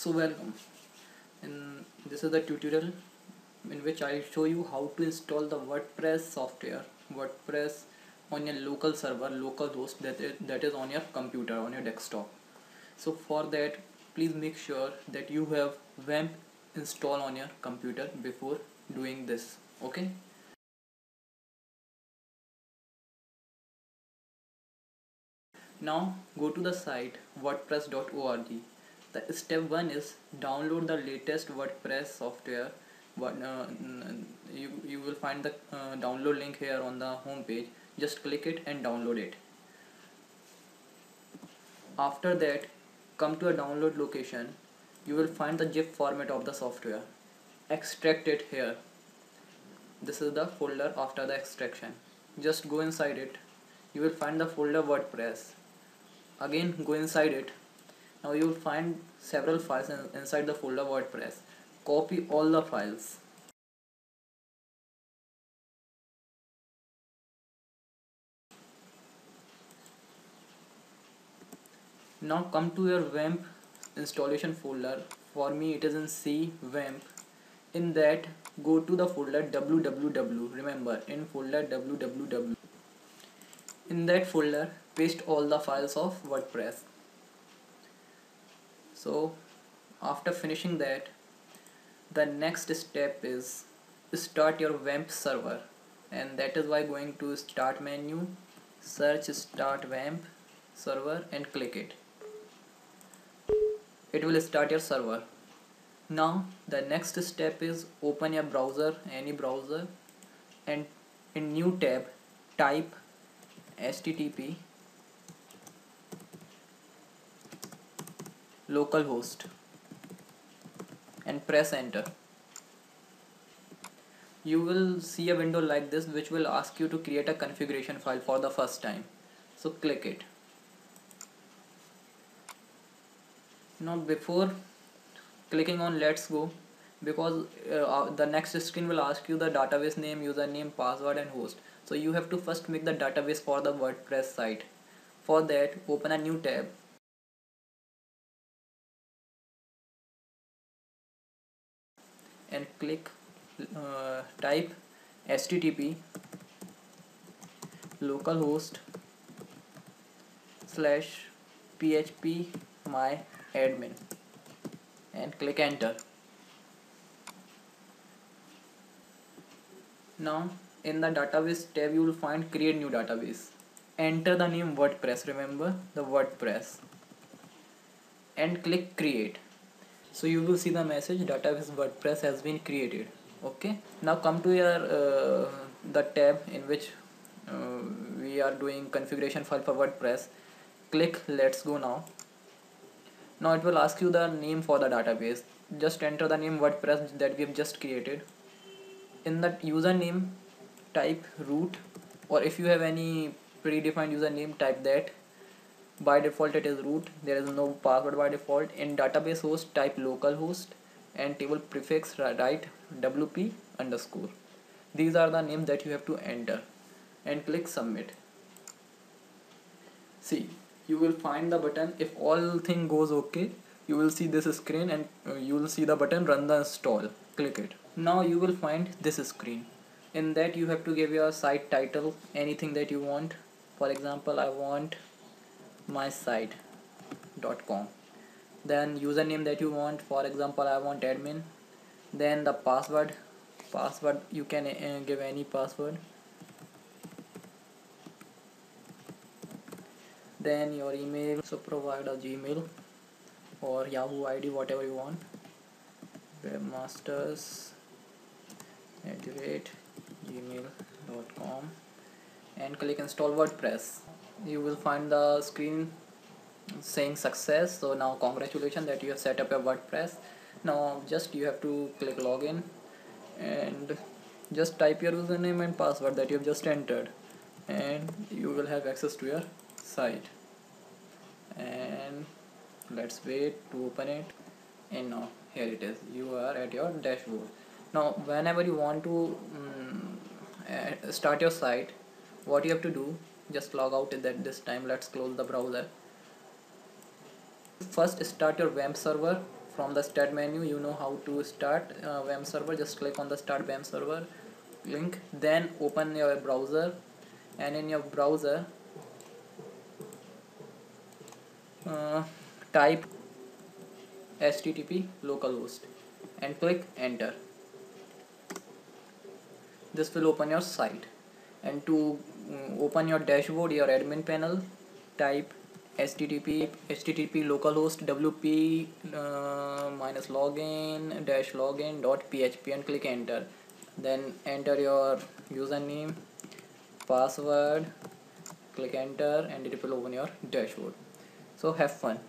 so welcome and this is the tutorial in which I'll show you how to install the WordPress software WordPress on your local server local host that is, that is on your computer on your desktop. So for that please make sure that you have WAMP installed on your computer before doing this okay? Now go to the site wordpress.org the step one is download the latest wordpress software. But uh, you, you will find the uh, download link here on the home page. Just click it and download it. After that come to a download location. You will find the zip format of the software. Extract it here. This is the folder after the extraction. Just go inside it. You will find the folder wordpress. Again go inside it now you will find several files in, inside the folder wordpress copy all the files. Now come to your WAMP installation folder. For me it is in C WAMP in that go to the folder www remember in folder www in that folder paste all the files of WordPress so after finishing that the next step is start your WAMP server. And that is why going to start menu search start WAMP server and click it. It will start your server. Now the next step is open your browser any browser and in new tab type http localhost and press enter. You will see a window like this which will ask you to create a configuration file for the first time. So click it. Now before clicking on let's go because uh, uh, the next screen will ask you the database name username password and host. So you have to first make the database for the wordpress site. For that open a new tab and click uh, type http localhost slash php my admin and click enter. Now in the database tab you will find create new database. Enter the name wordpress remember the wordpress and click create so you will see the message database wordpress has been created. Okay? Now come to your uh, the tab in which uh, we are doing configuration file for wordpress. Click let's go now. Now it will ask you the name for the database. Just enter the name wordpress that we have just created. In that username type root or if you have any predefined username type that by default it is root. There is no password by default. In database host type localhost and table prefix write wp underscore. These are the names that you have to enter and click submit. See you will find the button. If all thing goes okay you will see this screen and uh, you will see the button run the install. Click it. Now you will find this screen. In that you have to give your site title anything that you want. For example I want my site.com then username that you want. For example I want admin. Then the password. Password you can uh, give any password. Then your email so provide a gmail or yahoo id whatever you want. Webmasters at gmail.com and click install wordpress you will find the screen saying success. So now congratulations that you have set up your wordpress. Now just you have to click login and just type your username and password that you have just entered. And you will have access to your site. And let's wait to open it. And now here it is. You are at your dashboard. Now whenever you want to um, start your site what you have to do just log out at this time. Let's close the browser. First start your WAMP server from the start menu. You know how to start uh, WAMP server. Just click on the start WAMP server link. Then open your browser. And in your browser uh, type http localhost and click enter. This will open your site and to um, open your dashboard your admin panel type http http localhost wp uh, minus login dash login dot php and click enter. Then enter your username password click enter and it will open your dashboard. So have fun